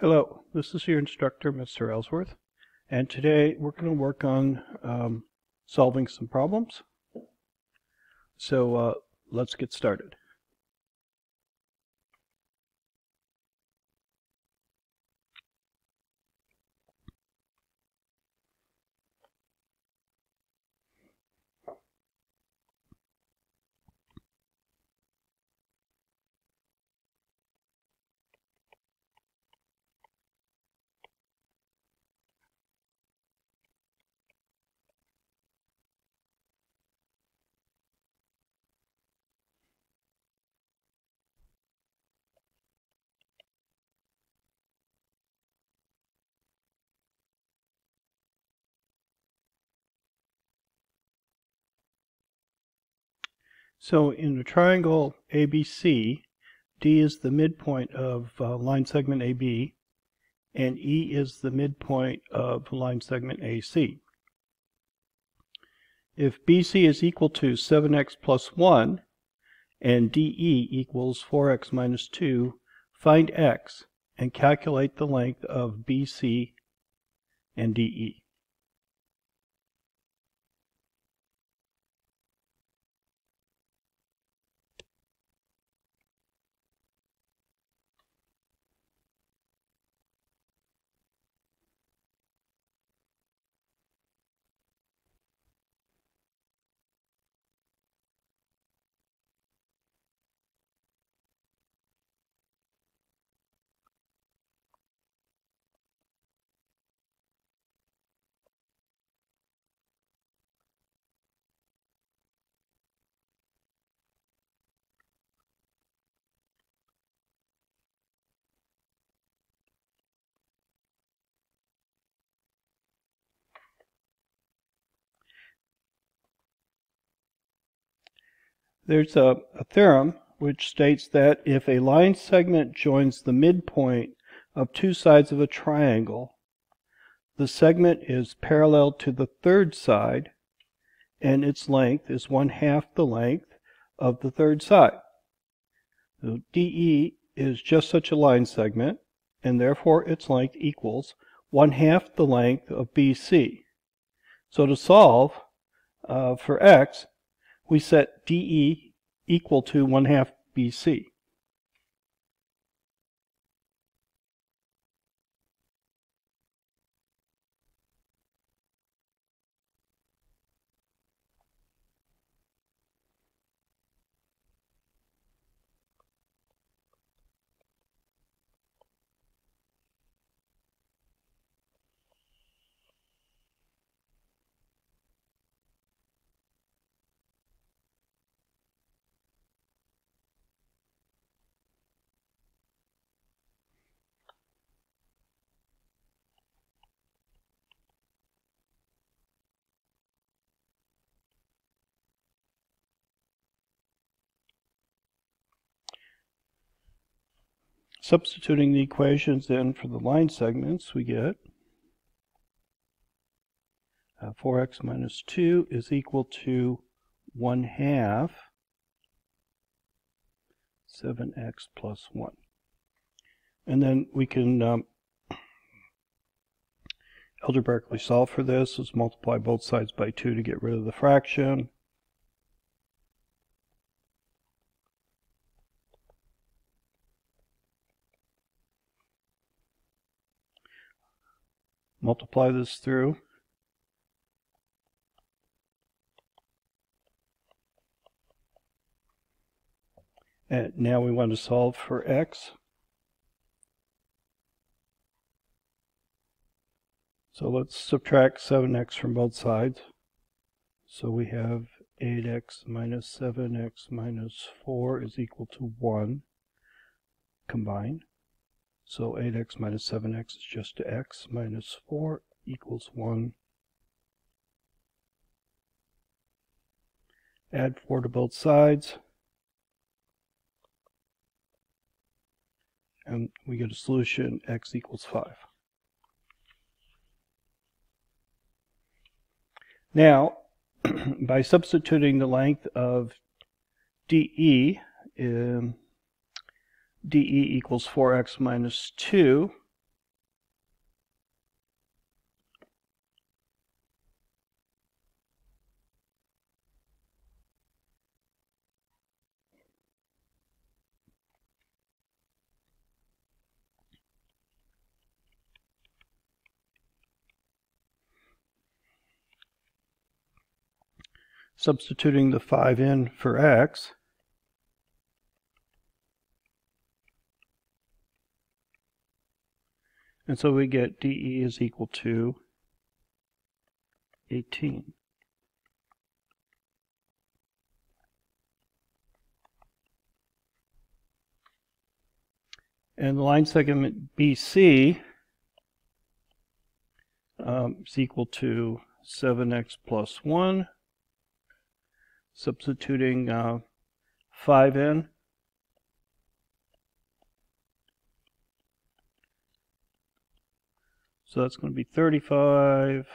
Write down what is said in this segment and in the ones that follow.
Hello, this is your instructor, Mr. Ellsworth, and today we're going to work on um, solving some problems. So uh, let's get started. So in the triangle ABC, D is the midpoint of uh, line segment AB, and E is the midpoint of line segment AC. If BC is equal to 7x plus 1, and DE equals 4x minus 2, find x and calculate the length of BC and DE. There's a, a, theorem which states that if a line segment joins the midpoint of two sides of a triangle, the segment is parallel to the third side and its length is one half the length of the third side. So DE is just such a line segment and therefore its length equals one half the length of BC. So to solve uh, for x, we set DE equal to 1 half BC. Substituting the equations in for the line segments, we get uh, 4x minus 2 is equal to 1 half 7x plus 1. And then we can um, algebraically solve for this. Let's multiply both sides by 2 to get rid of the fraction. Multiply this through. And now we want to solve for x. So let's subtract 7x from both sides. So we have 8x minus 7x minus 4 is equal to 1 combined. So 8x minus 7x is just x minus 4 equals 1. Add 4 to both sides. And we get a solution x equals 5. Now, by substituting the length of DE in dE equals 4x minus 2. Substituting the 5 in for x, and so we get dE is equal to 18. And the line segment BC um, is equal to 7x plus 1, substituting uh, 5 So that's going to be 35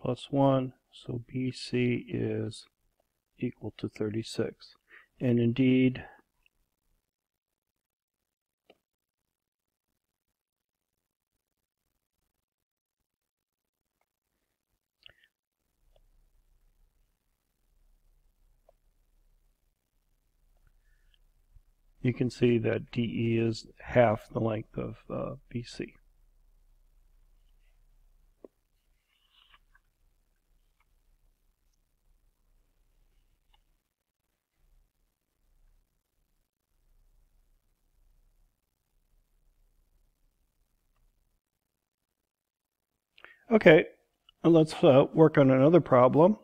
plus 1, so BC is equal to 36. And indeed, you can see that DE is half the length of uh, BC. Okay, let's uh, work on another problem.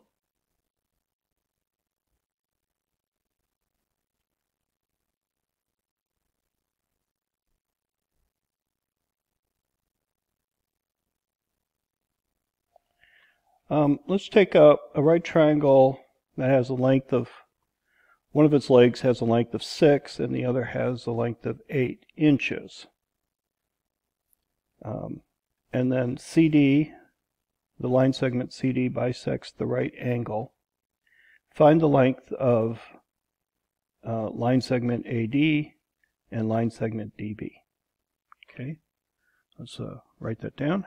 Um, let's take a, a right triangle that has a length of, one of its legs has a length of 6 and the other has a length of 8 inches. Um, and then CD, the line segment CD bisects the right angle. Find the length of uh, line segment AD and line segment DB. Okay, let's uh, write that down.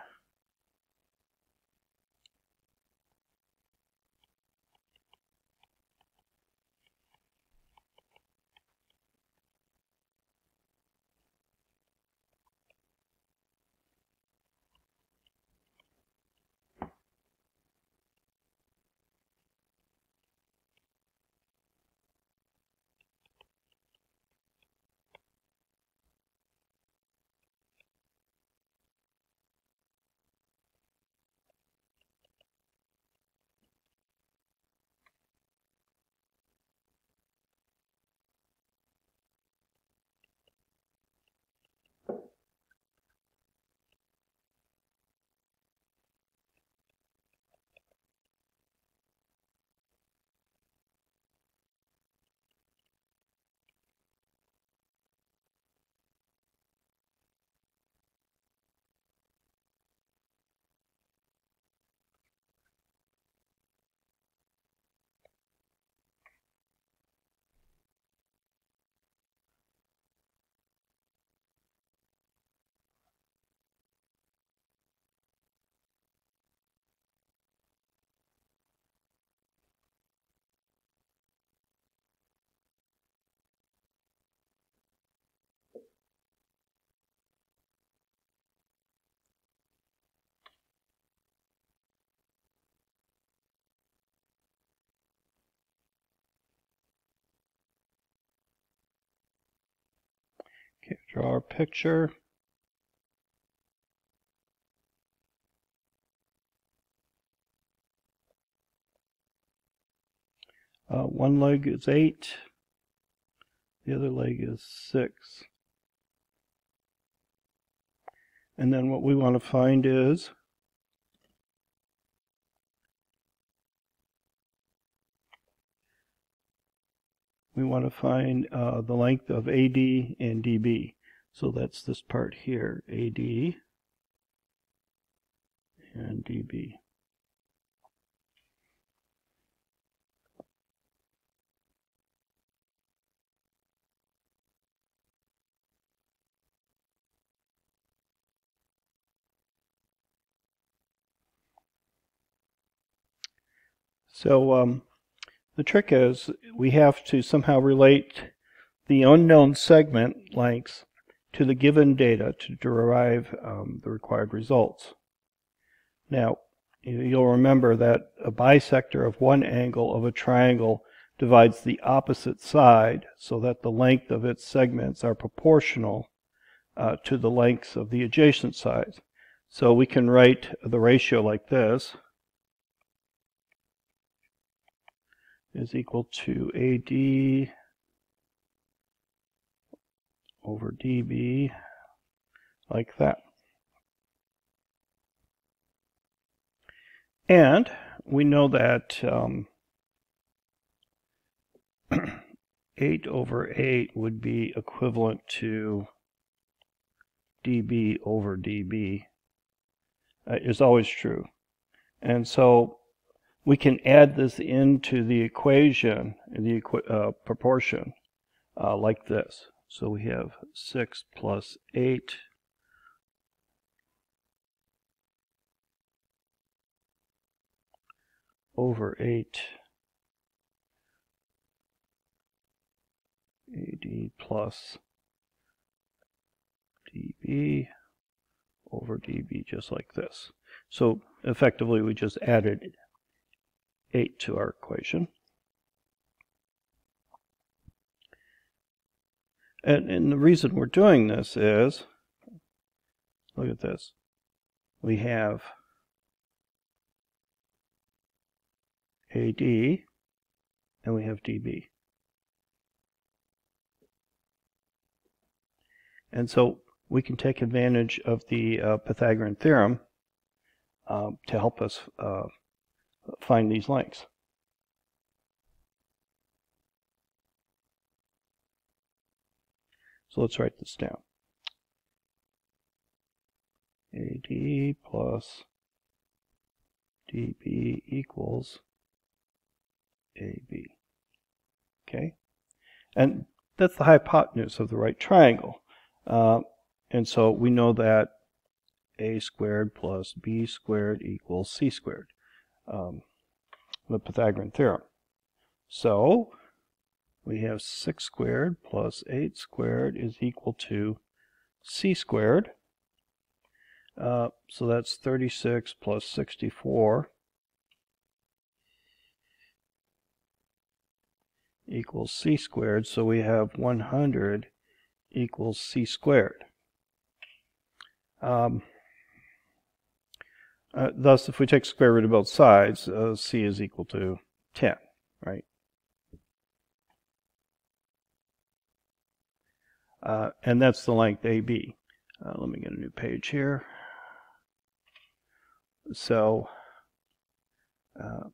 Draw our picture. Uh, one leg is 8, the other leg is 6. And then what we want to find is we want to find uh, the length of AD and DB. So that's this part here, AD and DB. So um, the trick is we have to somehow relate the unknown segment lengths to the given data to derive um, the required results. Now, you- you'll remember that a bisector of one angle of a triangle divides the opposite side so that the length of its segments are proportional uh, to the lengths of the adjacent sides. So we can write the ratio like this is equal to AD over DB like that. And we know that um, 8 over 8 would be equivalent to dB over dB uh, is always true. And so we can add this into the equation, the uh, proportion, uh, like this. So we have 6 plus 8 over 8 AD plus dB over dB just like this. So effectively we just added 8 to our equation. And, and the reason we're doing this is, look at this, we have AD and we have dB. And so we can take advantage of the uh, Pythagorean theorem uh, to help us uh, find these lengths. So let's write this down. AD plus DB equals AB. Okay? And that's the hypotenuse of the right triangle. Uh, and so we know that a squared plus b squared equals c squared, um, the Pythagorean theorem. So we have 6 squared plus 8 squared is equal to c squared. Uh, so that's 36 plus 64 equals c squared. So we have 100 equals c squared. Um, uh, thus, if we take square root of both sides, uh, c is equal to 10, right? Uh, and that's the length AB. Uh, let me get a new page here. So, uh,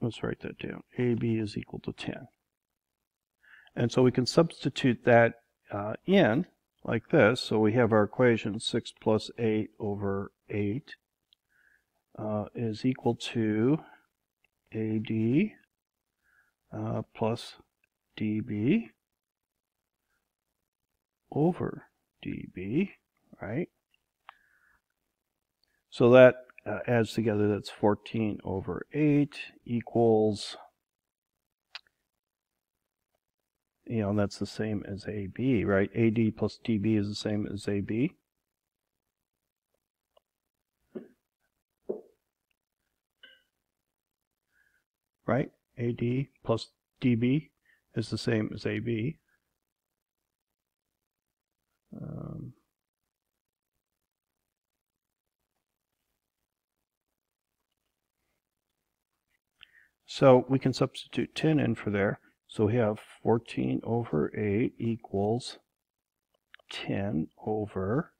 let's write that down. AB is equal to 10. And so we can substitute that uh, in like this. So we have our equation 6 plus 8 over 8 uh, is equal to AD uh, plus DB over DB, right? So that uh, adds together, that's 14 over 8 equals you know, that's the same as AB, right? AD plus DB is the same as AB. Right? AD plus DB is the same as AB. Um, so we can substitute 10 in for there. So we have 14 over 8 equals 10 over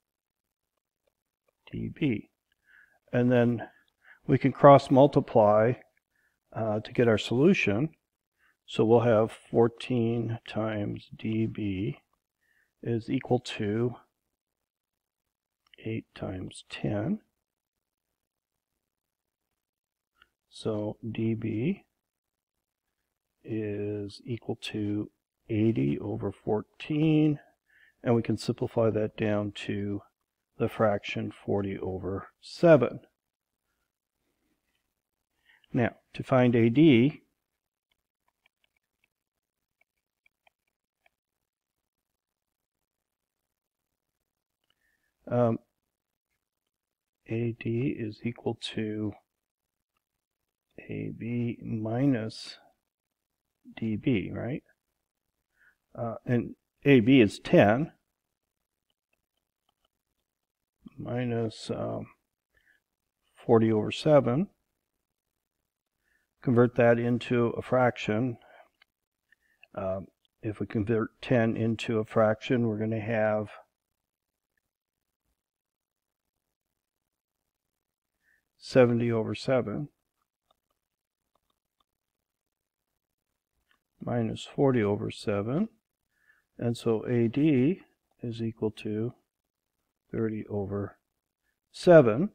dB. And then we can cross multiply uh, to get our solution. So we'll have 14 times dB is equal to 8 times 10. So dB is equal to 80 over 14, and we can simplify that down to the fraction 40 over 7. Now, to find AD, um, AD is equal to AB minus DB, right? Uh, and AB is 10 minus um, 40 over 7. Convert that into a fraction. Um, if we convert 10 into a fraction, we're going to have Seventy over seven minus forty over seven, and so AD is equal to 30 over 7.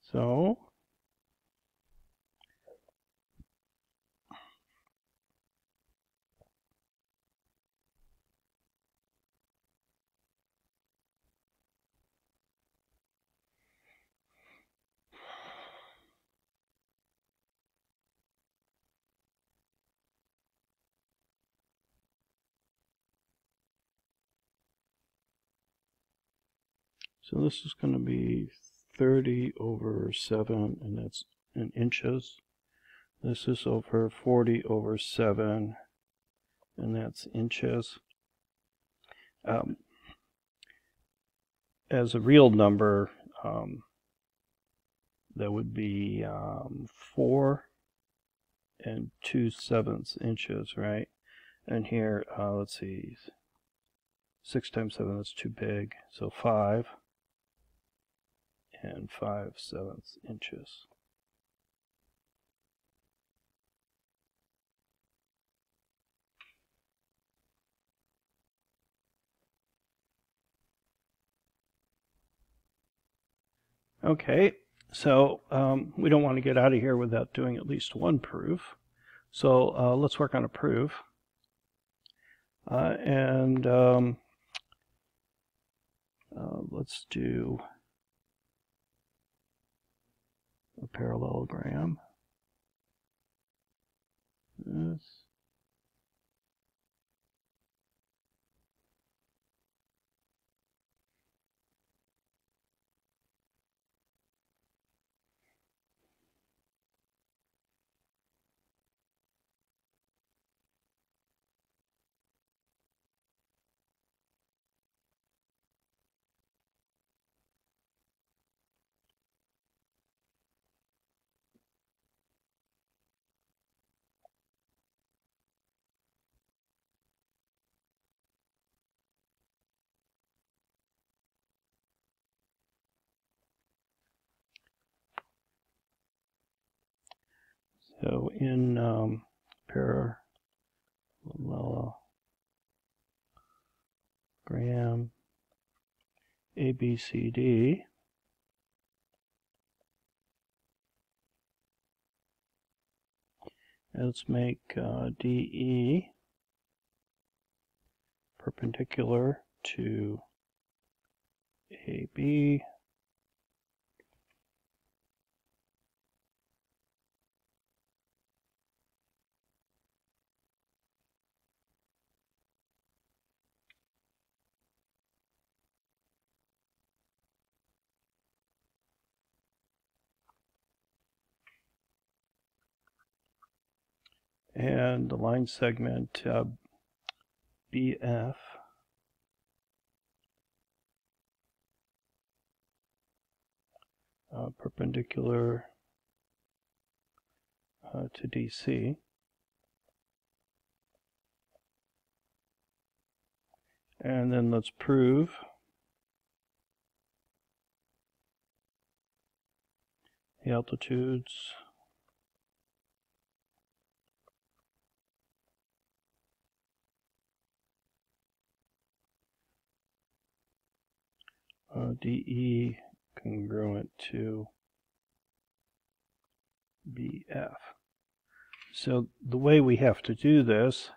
So So this is going to be 30 over 7, and that's in inches. This is over 40 over 7, and that's inches. Um, as a real number, um, that would be um, 4 and 2 sevenths inches, right? And here, uh, let's see, 6 times 7, that's too big, so 5 and 5 sevenths inches. Okay, so um, we don't want to get out of here without doing at least one proof. So uh, let's work on a proof. Uh, and um, uh, let's do a parallelogram. This. So in um, parallelogram ABCD, let's make uh, DE perpendicular to AB and the line segment uh, BF uh, perpendicular uh, to DC. And then let's prove the altitudes uh, DE congruent to BF. So the way we have to do this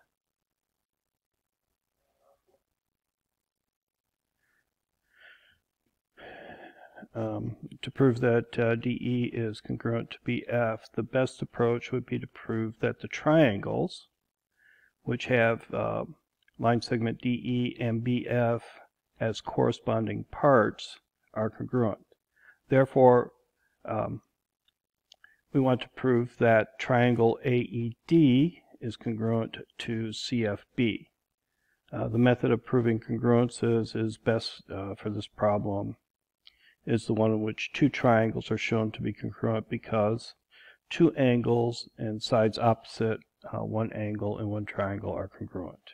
um, to prove that uh, DE is congruent to BF, the best approach would be to prove that the triangles, which have uh, line segment DE and BF as corresponding parts are congruent. Therefore, um, we want to prove that triangle AED is congruent to CFB. Uh, the method of proving congruences is best uh, for this problem is the one in which two triangles are shown to be congruent because two angles and sides opposite uh, one angle in one triangle are congruent.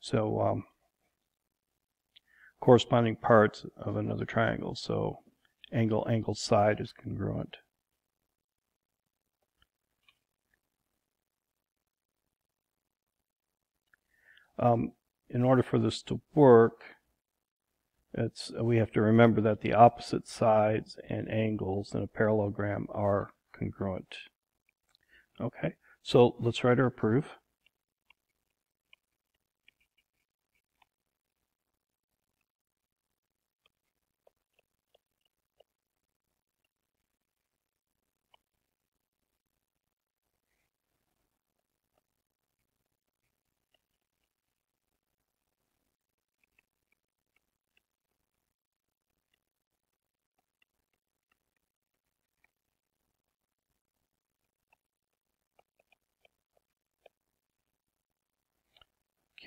So um, corresponding parts of another triangle. So angle, angle, side is congruent. Um, in order for this to work, it's we have to remember that the opposite sides and angles in a parallelogram are congruent. Okay, so let's write our proof.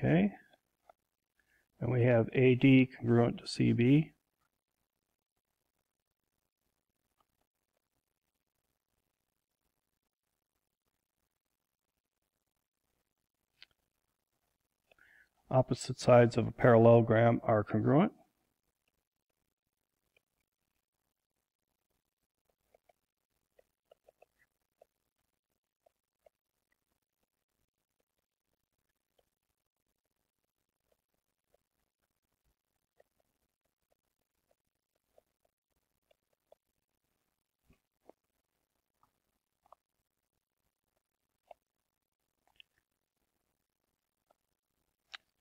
Okay. And we have AD congruent to CB. Opposite sides of a parallelogram are congruent.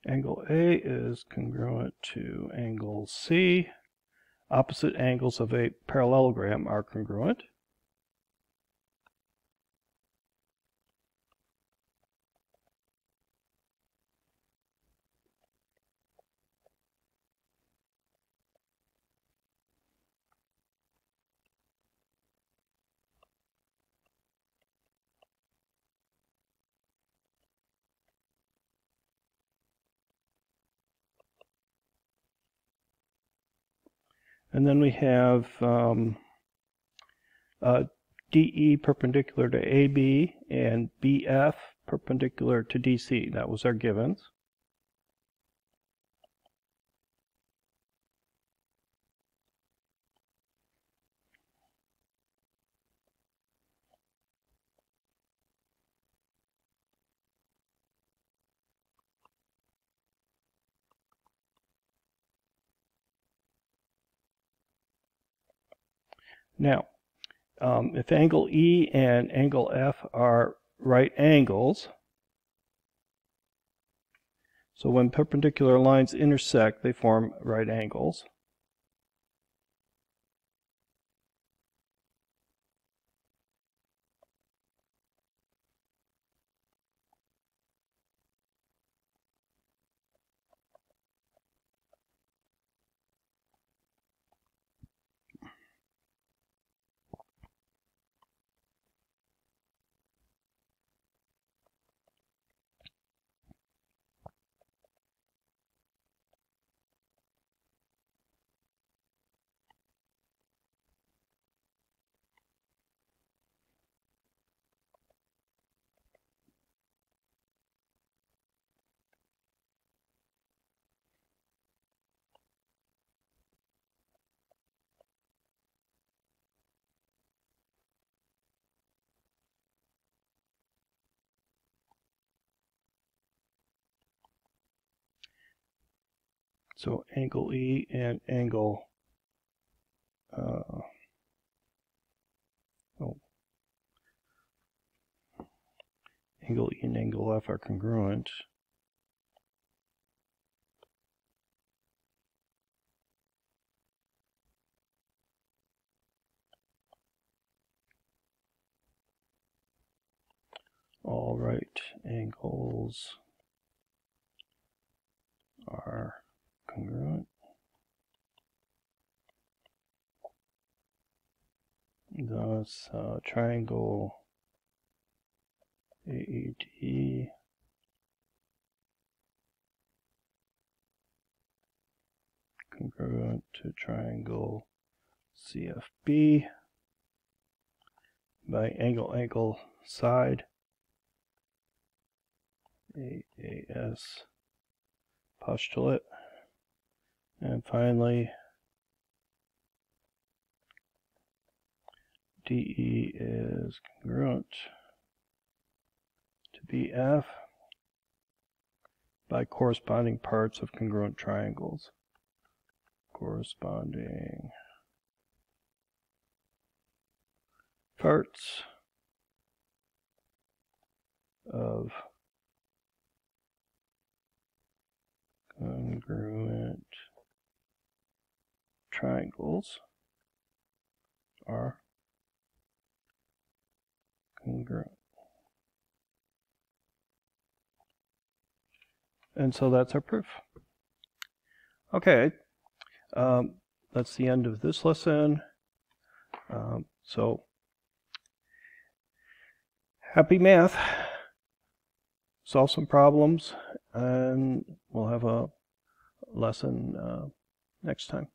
Angle A is congruent to angle C. Opposite angles of a parallelogram are congruent. And then we have um, uh, DE perpendicular to AB and BF perpendicular to DC. That was our givens. Now, um, if angle E and angle F are right angles, so when perpendicular lines intersect, they form right angles. So angle E and angle uh, oh, angle E and angle F are congruent. All right. right angles are congruent. Thus, uh, triangle AED congruent to triangle CFB by angle angle side. AAS postulate and finally DE is congruent to BF by corresponding parts of congruent triangles. Corresponding parts of congruent triangles are congruent. And so that's our proof. Okay, um, that's the end of this lesson. Um, so, happy math. Solve some problems, and we'll have a lesson uh, next time.